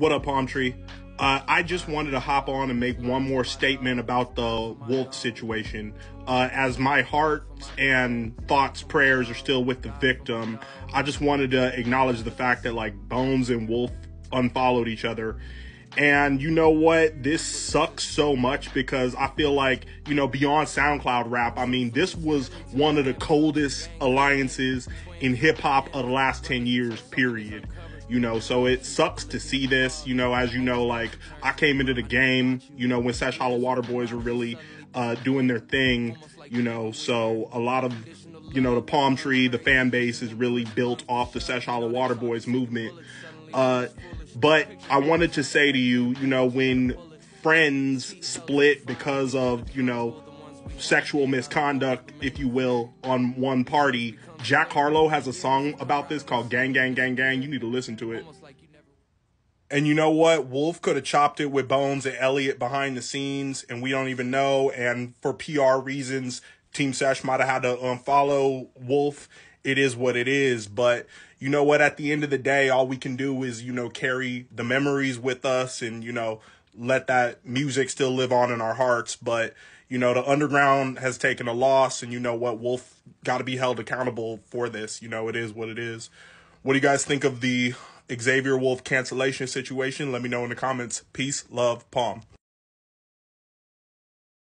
What up, Palm Tree? Uh, I just wanted to hop on and make one more statement about the Wulf situation. Uh, as my heart and thoughts, prayers are still with the victim, I just wanted to acknowledge the fact that like Bones and Wulf unfollowed each other. And you know what? This sucks so much because I feel like, you know, beyond SoundCloud rap, I mean, this was one of the coldest alliances in hip hop of the last 10 years, period you know so it sucks to see this you know as you know like i came into the game you know when Seshhollowaterboyz were really uh, doing their thing you know so a lot of you know the palm tree the fan base is really built off the Seshhollowaterboyz movement uh, but i wanted to say to you you know when friends split because of you know sexual misconduct, if you will, on one party. Jack Harlow has a song about this called Gang Gang Gang Gang. You need to listen to it. And you know what? Wulf could have chopped it with Bones and Elliot behind the scenes, and we don't even know. And for PR reasons, Team Sesh might have had to unfollow Wulf. It is what it is. But you know what? At the end of the day, all we can do is, you know, carry the memories with us and, you know, let that music still live on in our hearts. But you know, the underground has taken a loss, and you know what? Wulf got to be held accountable for this. You know, it is what it is. What do you guys think of the Xavier Wulf cancellation situation? Let me know in the comments. Peace, love, palm.